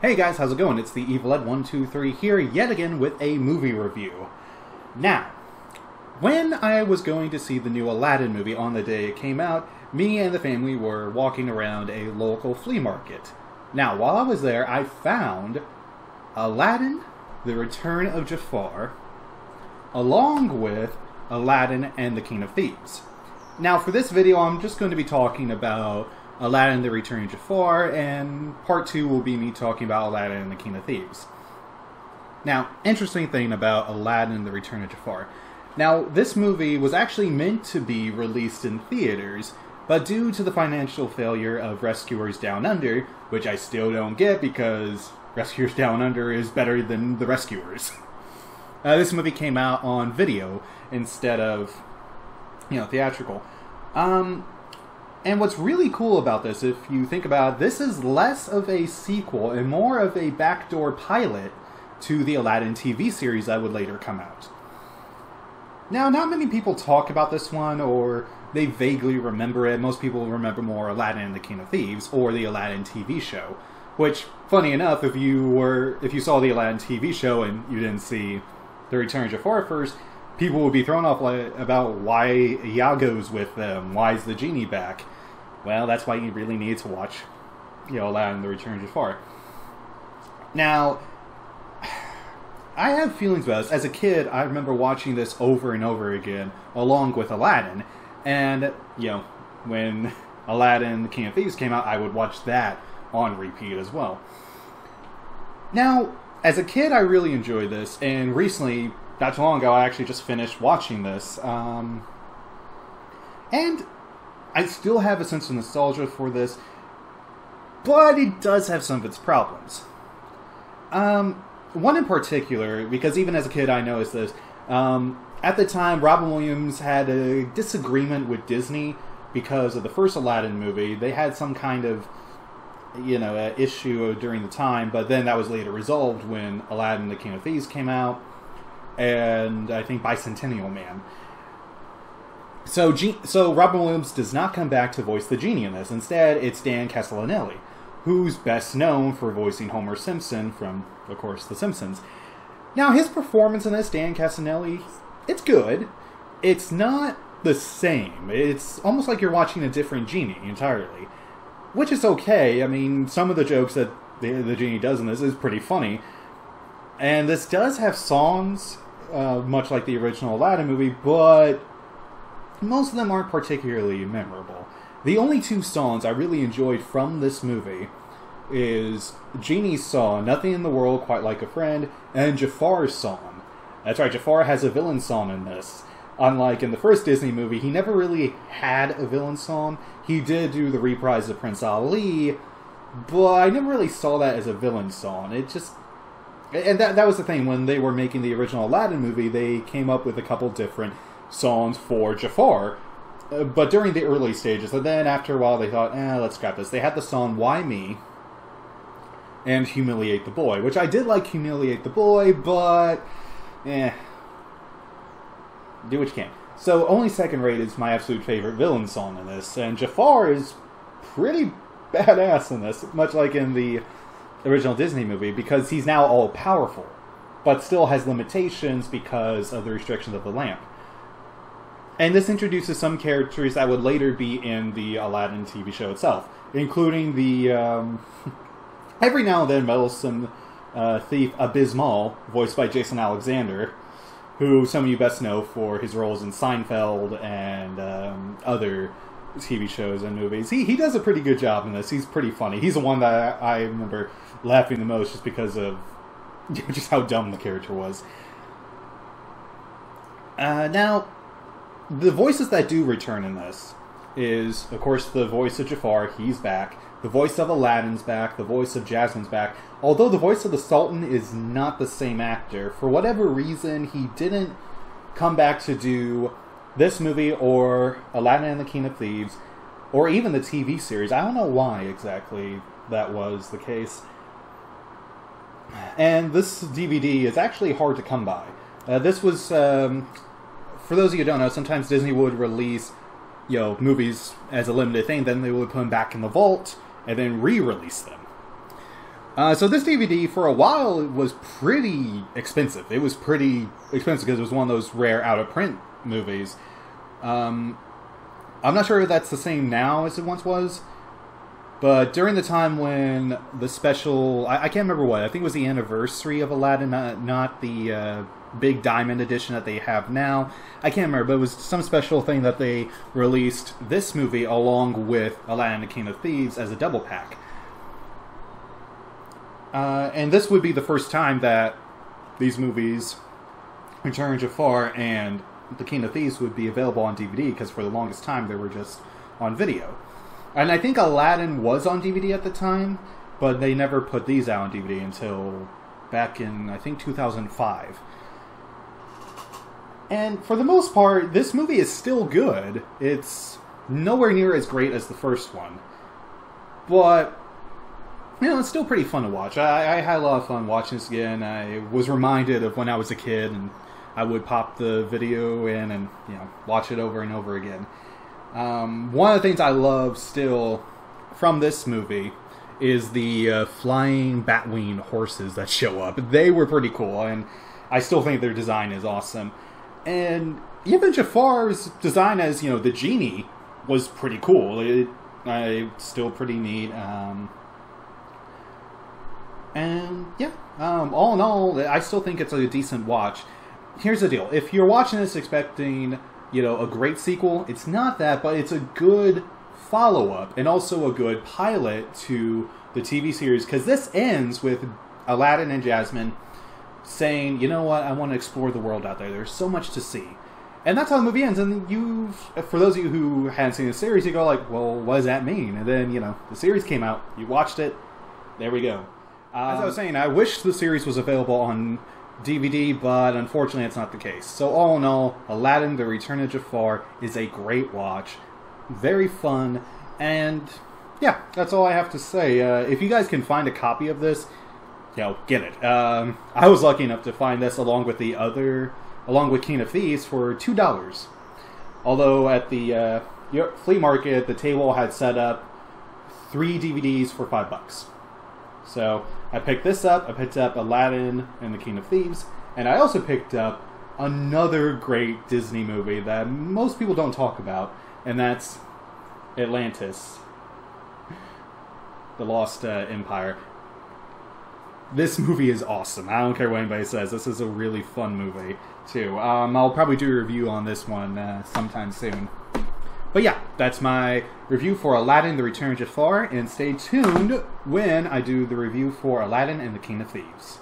Hey guys, how's it going? It's the Evil Ed 123 here, yet again with a movie review. Now, when I was going to see the new Aladdin movie on the day it came out, me and the family were walking around a local flea market. Now, while I was there, I found Aladdin, The Return of Jafar, along with Aladdin and the King of Thieves. Now, for this video, I'm just going to be talking about Aladdin the Return of Jafar, and part two will be me talking about Aladdin and the King of Thieves. Now, interesting thing about Aladdin the Return of Jafar. Now, this movie was actually meant to be released in theaters, but due to the financial failure of Rescuers Down Under, which I still don't get because Rescuers Down Under is better than The Rescuers, uh, this movie came out on video instead of, you know, theatrical. Um, and what's really cool about this, if you think about it, this is less of a sequel and more of a backdoor pilot to the Aladdin TV series that would later come out. Now, not many people talk about this one, or they vaguely remember it. Most people remember more Aladdin and the King of Thieves, or the Aladdin TV show. Which, funny enough, if you were if you saw the Aladdin TV show and you didn't see The Return of Jafar first, people would be thrown off like, about why Iago's with them, why is the genie back? Well, that's why you really need to watch, you know, Aladdin: The Return of Jafar. Now, I have feelings about this. As a kid, I remember watching this over and over again, along with Aladdin, and you know, when Aladdin: The King of Thieves came out, I would watch that on repeat as well. Now, as a kid, I really enjoyed this, and recently, not too long ago, I actually just finished watching this. Um, and I still have a sense of nostalgia for this, but it does have some of its problems. Um, one in particular, because even as a kid I noticed this. Um, at the time, Robin Williams had a disagreement with Disney because of the first Aladdin movie. They had some kind of, you know, issue during the time, but then that was later resolved when Aladdin: The King of Thieves came out, and I think Bicentennial Man. So, so Robin Williams does not come back to voice the genie in this. Instead, it's Dan Castellaneta, who's best known for voicing Homer Simpson from, of course, The Simpsons. Now, his performance in this, Dan Castellaneta, it's good. It's not the same. It's almost like you're watching a different genie entirely, which is okay. I mean, some of the jokes that the, the genie does in this is pretty funny, and this does have songs, uh, much like the original Aladdin movie, but most of them aren't particularly memorable. The only two songs I really enjoyed from this movie is Genie's song, Nothing in the World Quite Like a Friend, and Jafar's song. That's right, Jafar has a villain song in this. Unlike in the first Disney movie, he never really had a villain song. He did do the reprise of Prince Ali, but I never really saw that as a villain song. It just. And that, that was the thing, when they were making the original Aladdin movie, they came up with a couple different songs for Jafar. Uh, but during the early stages, and then after a while, they thought, eh, let's scrap this. They had the song Why Me and Humiliate the Boy, which I did like Humiliate the Boy, but eh. Do what you can. So, Only Second Rate is my absolute favorite villain song in this, and Jafar is pretty badass in this, much like in the original Disney movie, because he's now all powerful, but still has limitations because of the restrictions of the lamp. And this introduces some characters that would later be in the Aladdin TV show itself, including the um, every now and then meddlesome uh, thief Abis Mal, voiced by Jason Alexander, who some of you best know for his roles in Seinfeld and um, other TV shows and movies. He he does a pretty good job in this. He's pretty funny. He's the one that I, I remember laughing the most just because of just how dumb the character was. Uh, now the voices that do return in this is, of course, the voice of Jafar. He's back. The voice of Aladdin's back. The voice of Jasmine's back. Although the voice of the Sultan is not the same actor, for whatever reason, he didn't come back to do this movie or Aladdin and the King of Thieves, or even the TV series. I don't know why exactly that was the case. And this DVD is actually hard to come by. Uh, this was um, for those of you who don't know, sometimes Disney would release, you know, movies as a limited thing, then they would put them back in the vault and then re-release them. Uh, so this DVD, for a while, was pretty expensive. It was pretty expensive because it was one of those rare out of print movies. Um, I'm not sure if that's the same now as it once was, but during the time when the special, I, I can't remember what. I think it was the anniversary of Aladdin, not, not the uh, big diamond edition that they have now. I can't remember, but it was some special thing that they released this movie along with Aladdin the King of Thieves as a double pack. Uh, and this would be the first time that these movies, Return Jafar and The King of Thieves, would be available on DVD because for the longest time they were just on video. And I think Aladdin was on DVD at the time, but they never put these out on DVD until back in, I think, 2005. And for the most part, this movie is still good. It's nowhere near as great as the first one. But, you know, it's still pretty fun to watch. I, I had a lot of fun watching this again. I was reminded of when I was a kid and I would pop the video in and, you know, watch it over and over again. Um, one of the things I love still from this movie is the uh, flying Batwing horses that show up. They were pretty cool, and I still think their design is awesome. And even Jafar's design as you know the genie was pretty cool. It, uh, still pretty neat. Um, and yeah, um, all in all, I still think it's a decent watch. Here's the deal: if you're watching this expecting you know a great sequel, it's not that, but it's a good follow up and also a good pilot to the TV series because this ends with Aladdin and Jasmine saying, you know what, I want to explore the world out there. There's so much to see. And that's how the movie ends. And you, for those of you who hadn't seen the series, you go like, well, what does that mean? And then, you know, the series came out. You watched it. There we go. Um, As I was saying, I wish the series was available on DVD, but unfortunately it's not the case. So all in all, Aladdin, The Return of Jafar is a great watch. Very fun. And yeah, that's all I have to say. Uh, if you guys can find a copy of this, you know, get it. Um, I was lucky enough to find this along with the other, along with King of Thieves for two dollars. Although at the uh, flea market, the table had set up three DVDs for five bucks. So I picked this up. I picked up Aladdin and the King of Thieves, and I also picked up another great Disney movie that most people don't talk about, and that's Atlantis, the Lost uh, Empire this movie is awesome. I don't care what anybody says. This is a really fun movie too. Um, I'll probably do a review on this one uh, sometime soon. But yeah, that's my review for Aladdin: The Return of Jafar, and stay tuned when I do the review for Aladdin and the King of Thieves.